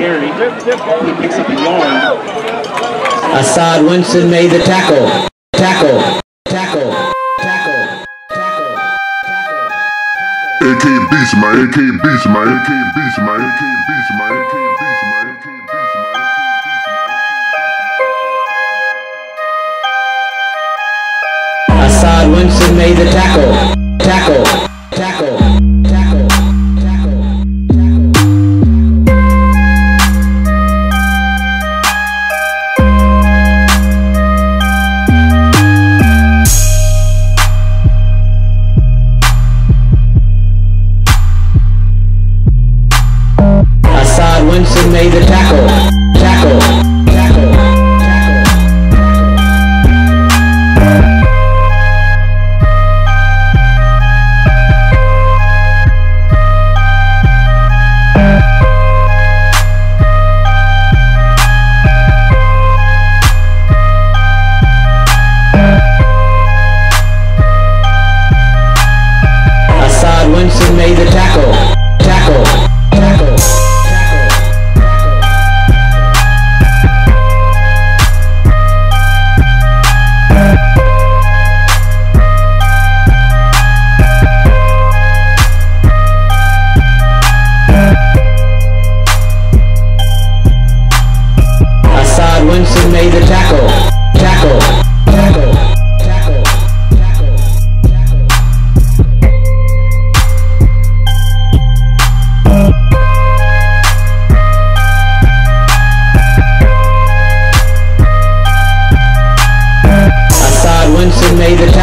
He picks up Lauren. Asaad Winston made the tackle. Tackle. Tackle. Tackle. Tackle. AK Beast, my AK Beast, my AK Beast, my AK Beast, my AK Beast, my AK Beast, my Asaad Winston made the tackle. Tackle. Tackle. Winston made the. Tackle. Winston made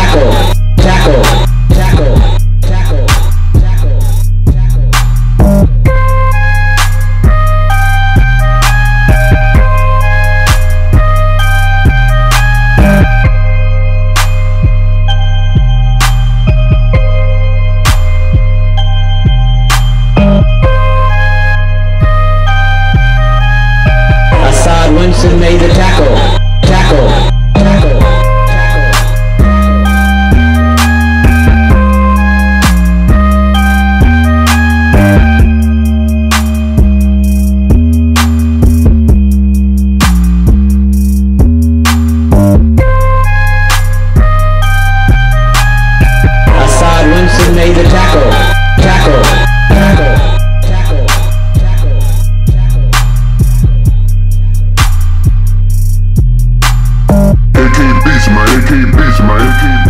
Beast,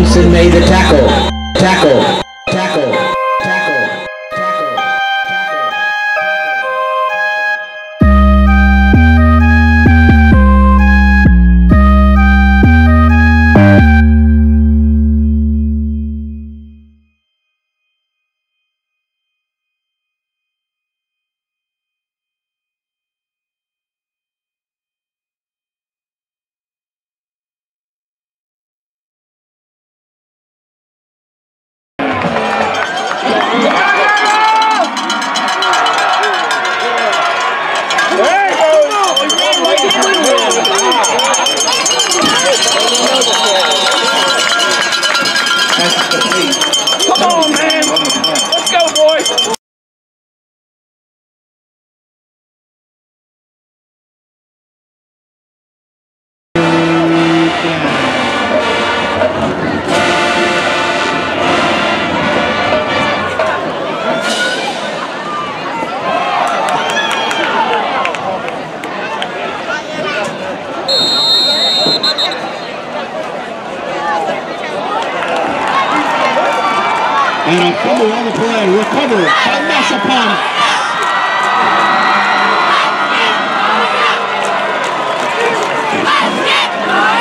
Johnson made the tackle. Tackle. And Okumu on the parade, recovered by Massaponax. Let's get